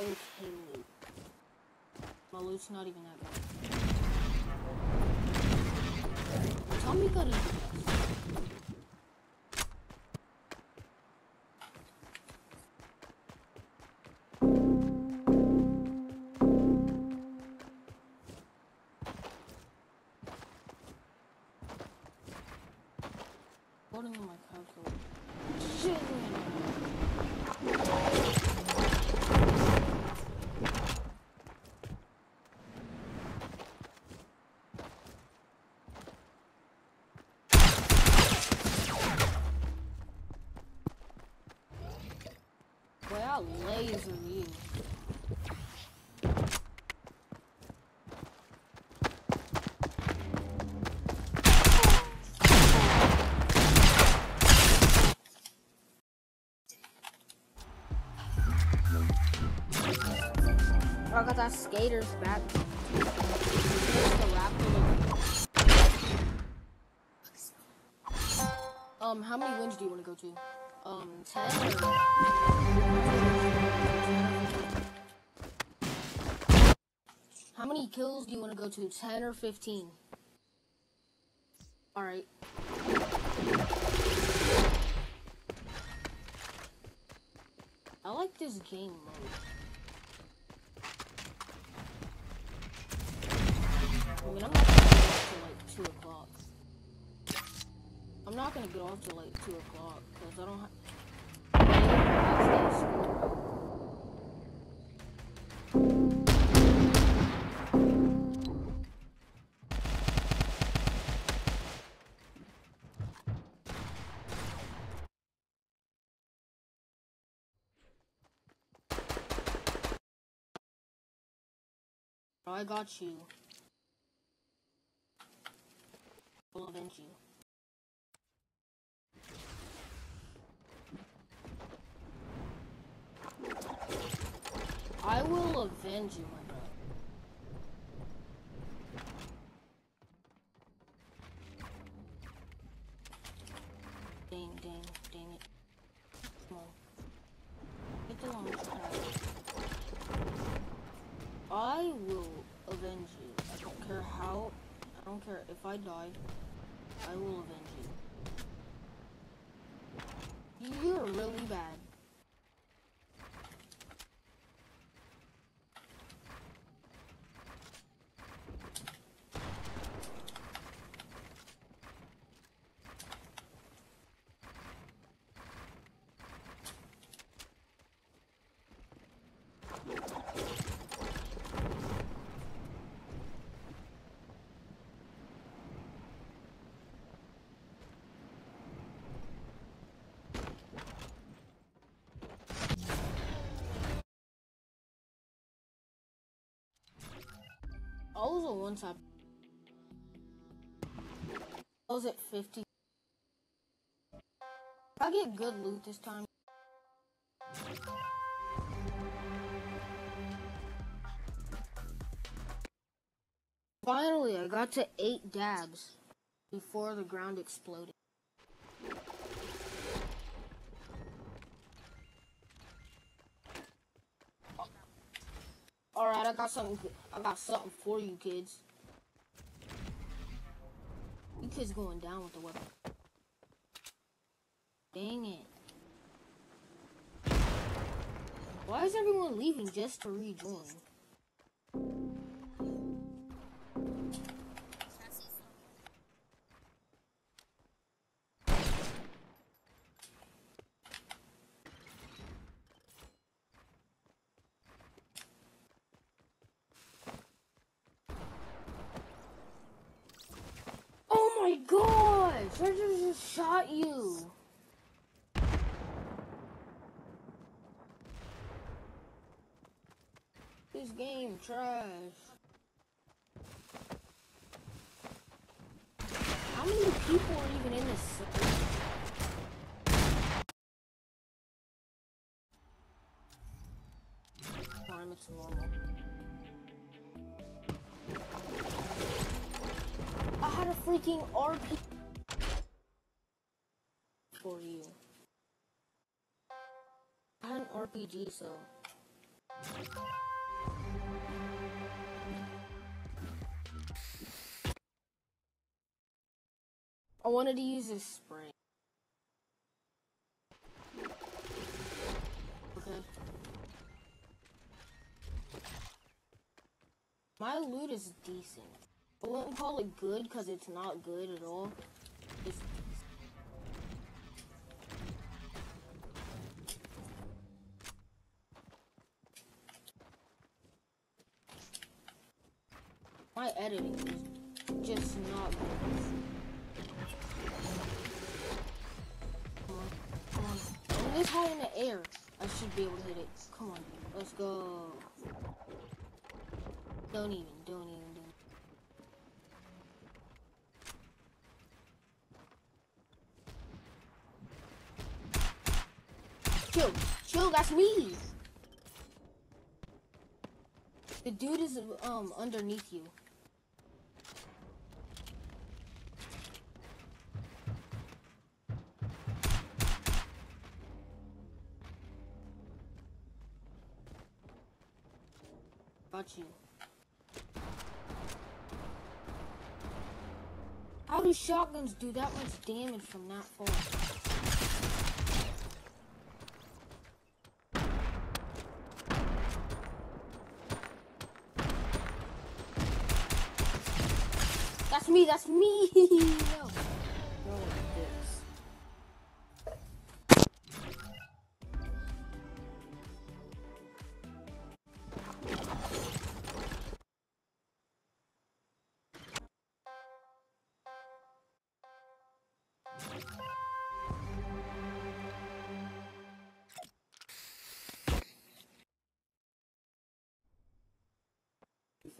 okay. My loot's not even that bad. Tommy got a I'll you. I got that skater's back. Um, how many wins do you want to go to? Um, 10 or... How many kills do you want to go to? 10 or 15? Alright. I like this game mode. I mean, I'm not gonna get off till like 2 o'clock. I'm not gonna get off till like 2 o'clock, because I don't have... I got you. I'll avenge you. I will avenge you, my brother. Dang, dang, dang it. Come on. Get the launch pad. I will avenge you. I don't care how. I don't care if I die. I will avenge you. You're really bad. I was a one time. I was at 50. If I get good loot this time. Finally, I got to 8 dabs before the ground exploded. Alright, I got something I got something for you kids. You kids going down with the weapon. Dang it. Why is everyone leaving just to rejoin? Gosh! I just, shot you! This game trash. How many people are even in this server? It's normal. freaking RP for you. I an RPG, so. I wanted to use this spring. Okay. My loot is decent. I wouldn't call it good because it's not good at all. It's My editing is just not good. Come this high in the air. I should be able to hit it. Come on, let's go. Don't even, don't even, don't. Chill, me. The dude is um underneath you. Got you. How do shotguns do that much damage from that far?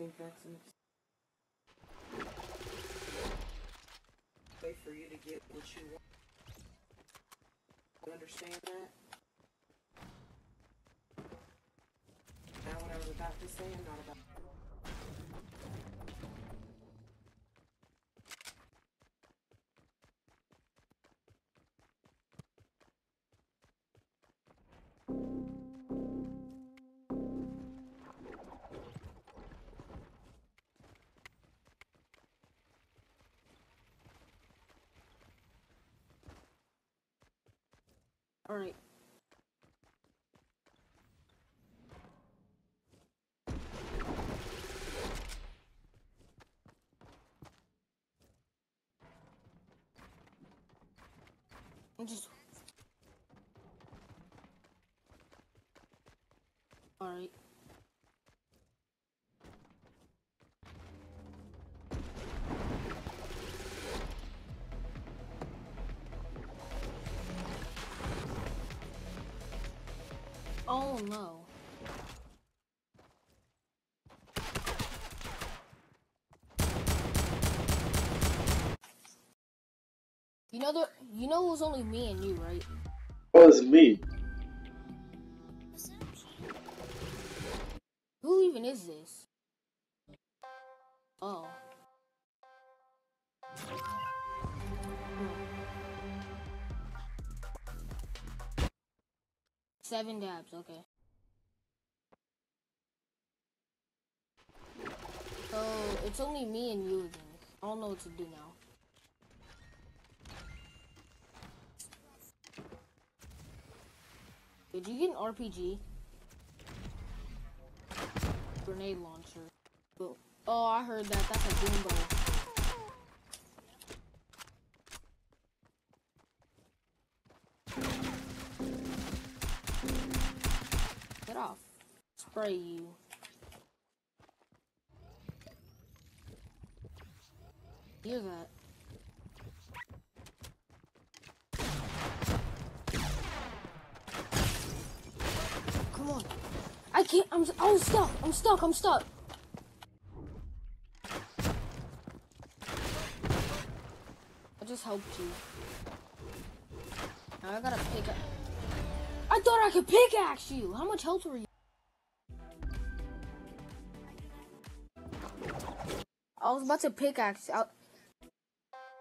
Think that's an way for you to get what you want? You understand that? Now what I was about to say, I'm not about. Alright. I'm just. Oh no. You know the you know it was only me and you, right? Oh, it's me. Who even is this? Oh. Seven dabs, okay. So it's only me and you then. I don't know what to do now. Did you get an RPG? Grenade launcher. Oh, I heard that. That's a boombo. Spray you. Hear that? Come on. I can't. I'm. I'm stuck. I'm stuck. I'm stuck. I just helped you. Now I gotta pick up. I thought I could pickaxe you. How much health were you? Was about to pickaxe. I...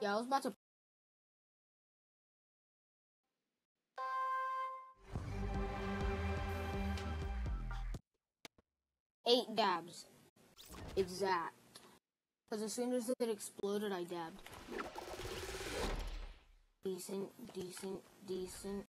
Yeah, I was about to. Eight dabs. Exact. Because as soon as it exploded, I dabbed. decent, decent, decent.